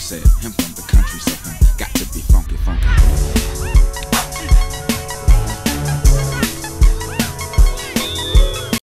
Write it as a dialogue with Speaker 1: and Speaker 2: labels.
Speaker 1: said, him from the country.